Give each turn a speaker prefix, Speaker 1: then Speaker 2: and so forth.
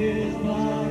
Speaker 1: is
Speaker 2: my